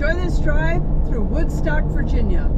Enjoy this drive through Woodstock, Virginia.